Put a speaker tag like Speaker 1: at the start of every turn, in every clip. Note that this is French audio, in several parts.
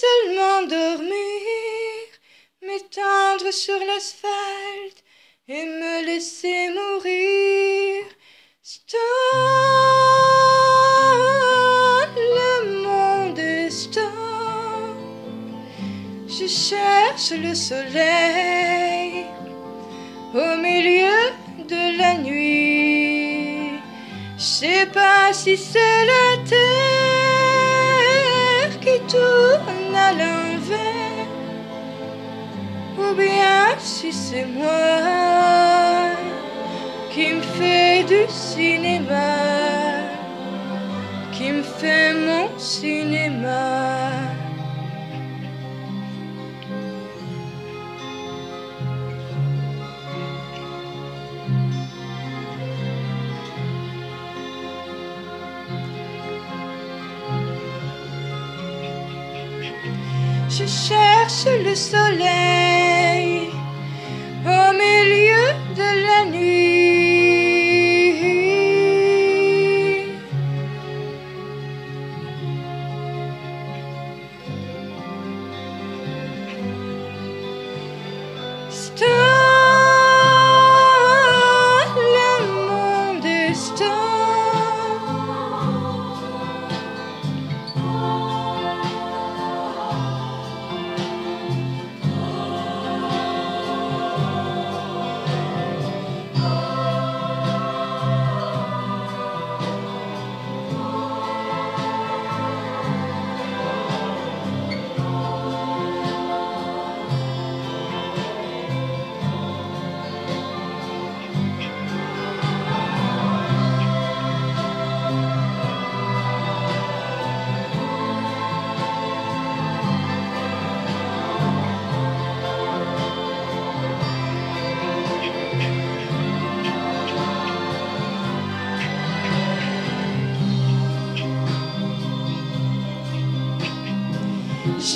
Speaker 1: seulement dormir, m'étendre sur l'asphalte et me laisser mourir. Stone, le monde est stone. Je cherche le soleil au milieu de la nuit. Je sais pas si c'est la terre qui tourne l'envers ou bien si c'est moi qui me fait du cinéma, qui me fait mon cinéma. Je cherche le soleil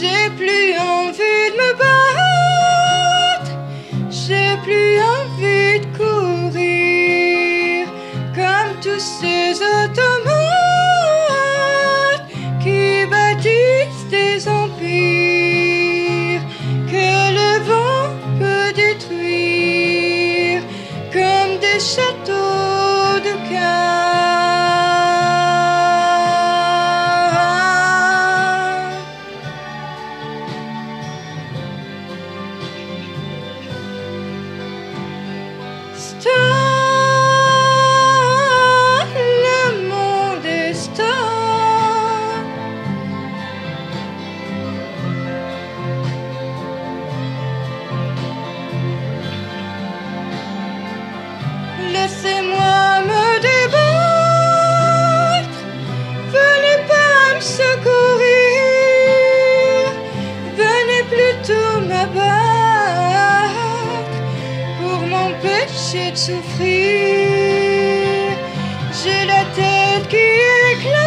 Speaker 1: J'ai plus envie to m'empêcher de souffrir. J'ai la tête qui éclate,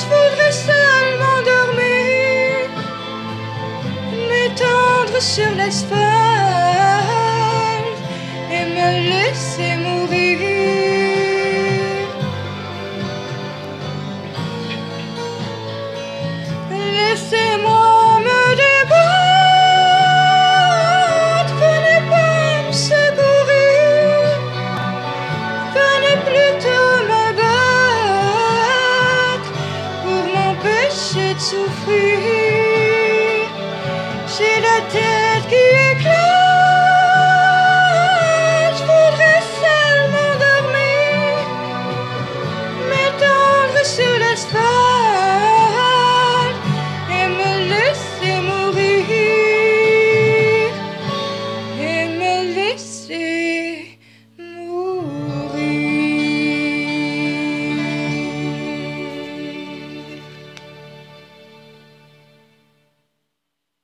Speaker 1: je voudrais seulement dormir, m'étendre sur l'asphalte United